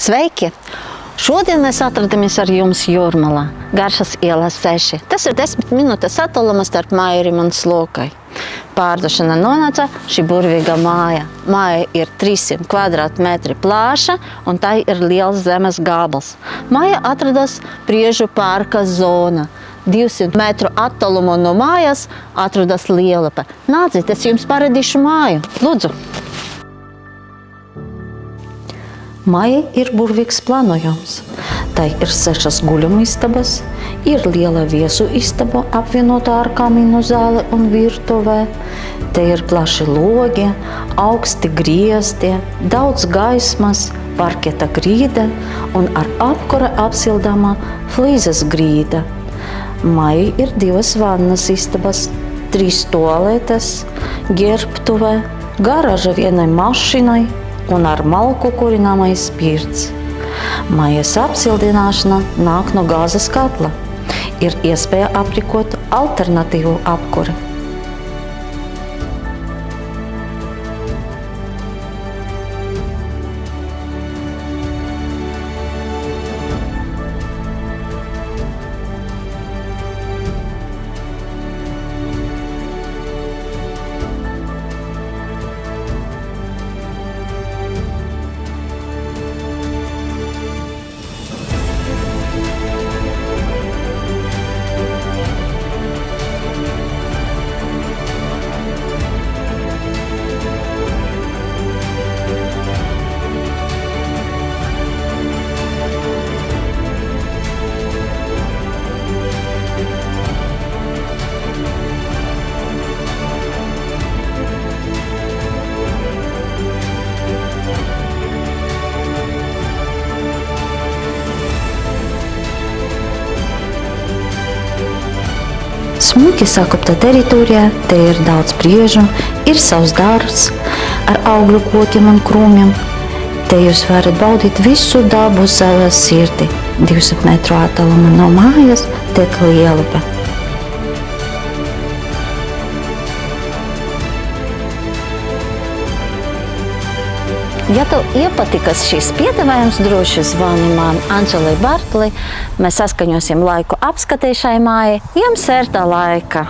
Sveiki! Šodien mēs atrodamies ar jums Jūrmalā, Garšas ielā 6. Tas ir 10 minūtes attālumā starp Mairim un Slokai. Pārdošana nonāca šī burvīga māja. Māja ir 300 kvadrātmetri plāša un tā ir liels zemes gabals. Māja atrodas Priežu parka zona. 200 metru attālumā no mājas atrodas Lielapa. Nāciet, es jums paradīšu māju. Lūdzu! Maija ir burvīgs plānojums. Tai ir sešas guļamistabas, ir liela viesu istaba apvienotā ar kamīnu zāli un virtuvē. Te ir plaši logi, augsti griezti, daudz gaismas, parketa grīda un ar apkura apsildāmā flīzes grīda. Maija ir divas vannas istabas, trīs toaletes, ģērbtuve, garaža vienai mašīnai un ar malku kurināmais spirts. Maijas apsildināšana nāk no gāzes katla. Ir iespēja aprikot alternatīvu apkuri. Smuki sakopta teritorijā, te ir daudz priežu, ir savs dārzs ar augļu kokiem un krūmiem. Te jūs varat baudīt visu dabu savā sirdī. 200 metru attālumā no mājas tiek lielapa. Ja tev iepatikas šis piedāvājums, droši zvani man Anģelai Bartli. Mēs saskaņosim laiku apskatē šai mājai. Jums ir tā laika.